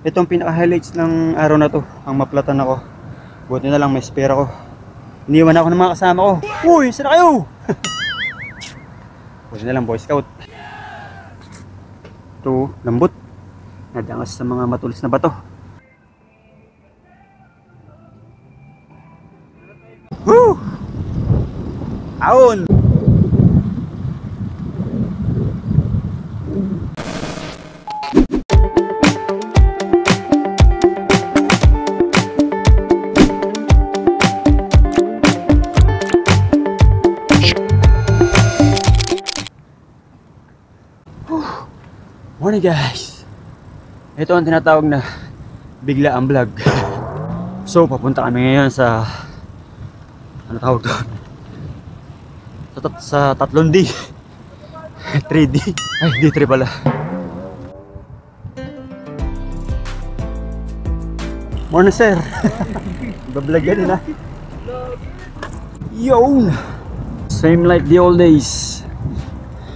Itong pinaka-highlights ng araw na to, ang maplatan ako. Buti na lang may spare ako. Iniwan ako ng mga kasama ko. Uy, saan kayo? Buti na lang, Boy Scout. Ito, lambot. Nadangas sa mga matulis na bato. Woo! Aon! Morning guys! Ito ang tinatawag na bigla ang vlog. So, papunta kami ngayon sa ano tawag doon? Sa, tat- sa tatlong D. 3D. Ay, D3 pala. Morning sir! Bablog yan na. Yun! Same like the old days.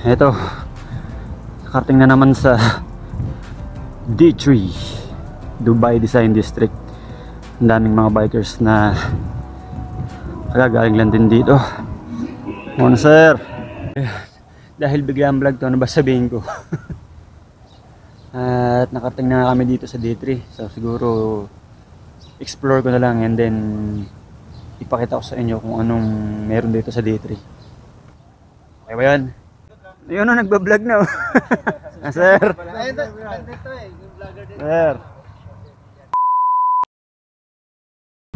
Ito. Nakarating na naman sa D3 Dubai Design District. Ang daming mga bikers na kagagaling lang din dito. Morning sir. Dahil biglang vlog to ano ba sabihin ko? At nakarating na kami dito sa D3 so siguro explore ko na lang and then ipakita ko sa inyo kung anong meron dito sa D3 okay ba yan? Ayun na, nagbablog na. oh. ah, sir. Sir.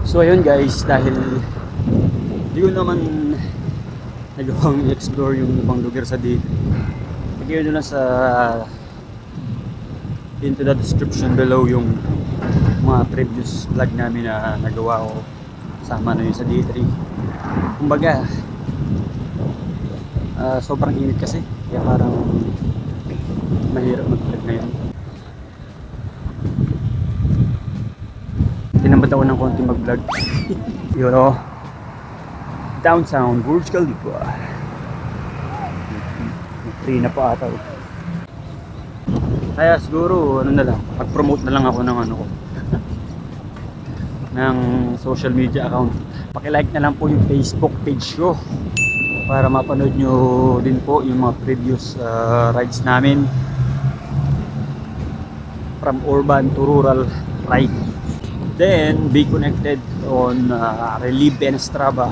So ayun guys, dahil di ko naman nagawang explore yung ibang lugar sa dito. Lagyan nyo lang sa into the description below yung mga previous vlog namin na nagawa ko sama na yun sa D3. Kumbaga, ah, sobrang init kasi kaya parang mahirap mag-vlog ngayon tinamad ako ng konti mag-vlog? Yun o downtown Burj Khalifa. Free na pa ata eh. kaya siguro ano na lang mag-promote na lang ako ng ano ko. Ng social media account. Pakilike na lang po yung Facebook page ko para mapanood nyo din po yung mga previous uh, rides namin. From urban to rural ride. Then be connected on uh, Relieve and Strava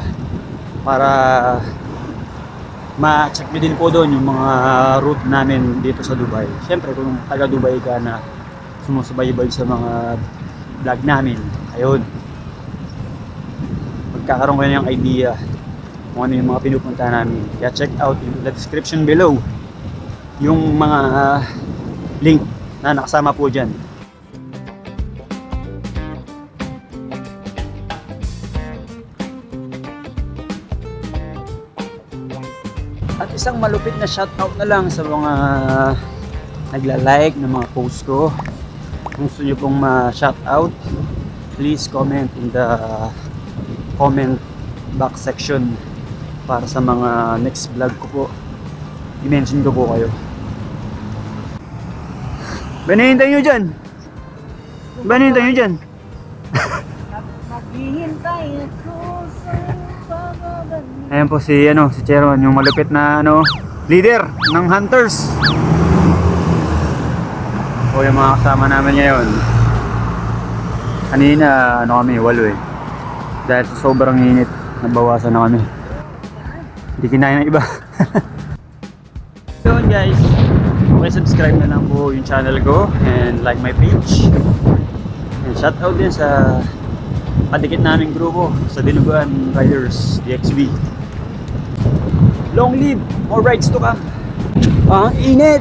para ma-check nyo din po doon yung mga route namin dito sa Dubai. Syempre kung taga Dubai ka na sumusubaybay sa mga vlog namin. Ayun. Magkakaroon kayo ng idea kung ano yung mga pinupunta namin. Kaya check out in the description below yung mga uh, link na nakasama po dyan. At isang malupit na shoutout na lang sa mga nagla-like ng mga post ko. Kung gusto nyo pong ma-shoutout, please comment in the comment box section para sa mga next vlog ko po. I-mention ko po kayo. Benihintay nyo dyan! Benihintay nyo dyan! Ako sa. Ayan po si ano si Cheron yung malupit na ano leader ng hunters. Po yung mga kasama namin ngayon. Kanina ano kami walo eh. Dahil sa sobrang init nabawasan na kami hindi kinaya ng iba. So guys okay subscribe na lang po yung channel ko and like my page. And shout out din sa kadikit naming grupo sa Dinuguan Riders DXB long live! More rides to come! Ang init!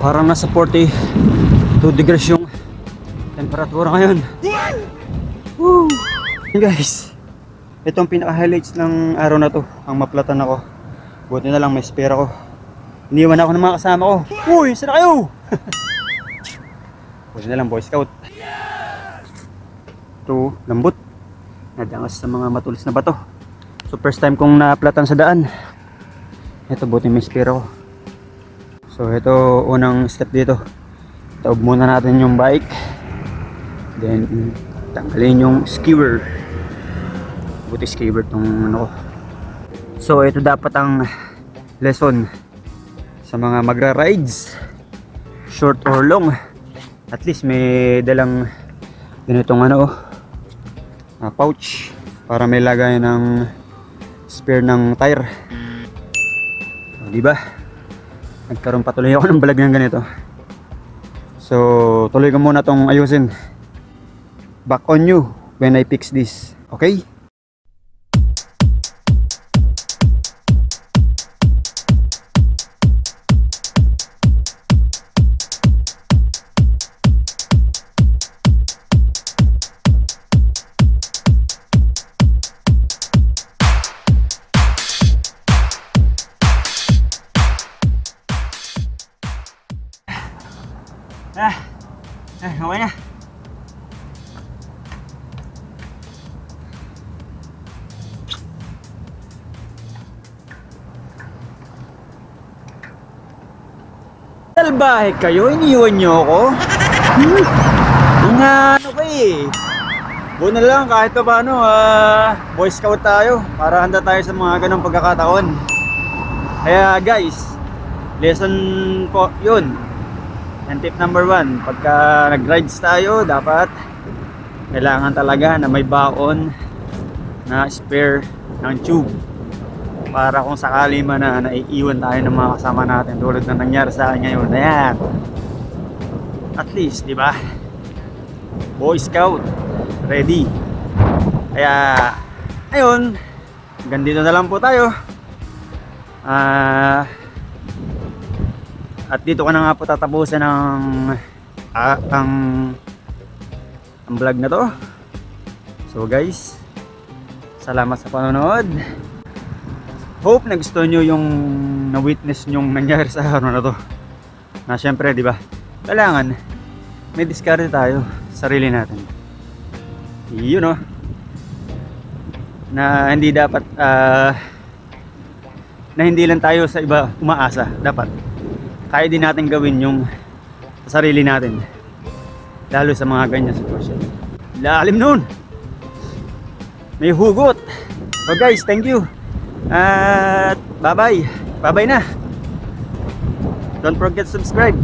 Parang nasa 42 degrees yung temperatura ngayon. Woo! guys itong pinaka highlights ng araw na to ang maplatan ako. Buti na lang may spare ako. Iniwan ako ng mga kasama ko. Uy saan kayo? Buti na lang boy scout. Ito lambot. Nadangas sa mga matulis na bato. So first time kong naplatan sa daan. Ito buti may spare ako. So ito unang step dito. Taob muna natin yung bike. Then, tanggalin yung skewer. Buti skewer tong ano. So, ito dapat ang lesson sa mga magra-rides. Short or long. At least may dalang ganitong ano, ah, pouch para may lagay ng spare ng tire. O, di ba? Nagkaroon patuloy ako ng balag ng ganito. So, tuloy ko muna tong ayusin. Back on you when I fix this. Okay? Ah, okay na. Salbahe kayo, iniwan nyo ako. Hmm. Mga ano ba eh. Buo lang kahit pa paano, ah, boy scout tayo para handa tayo sa mga ganong pagkakataon. Kaya guys, lesson po yun. And tip number one, pagka nag-rides tayo, dapat kailangan talaga na may baon na spare ng tube. Para kung sakali man na naiiwan tayo ng mga kasama natin tulad na nangyari sa akin ngayon. Ayan. At least di ba? Boy scout ready. Kaya ayun hanggang dito na lang po tayo. Ah at dito ko na nga po tatapusin ang ah, ang ang vlog na to. So guys salamat sa panonood. Hope na gusto nyo yung na-witness nyong nangyari sa araw na to. Na syempre di ba? Kailangan may diskarte tayo sa sarili natin. Yun oh na hindi dapat ah, na hindi lang tayo sa iba umaasa. Dapat kaya din natin gawin yung sa sarili natin. Lalo sa mga ganyan sitwasyon. Lalim nun! May hugot! So guys thank you. At bye bye bye bye na. Don't forget subscribe.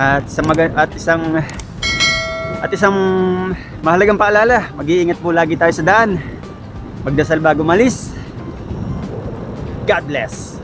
At sa mag at isang at isang mahalagang paalala mag-iingat po lagi tayo sa daan. Magdasal bago malis God bless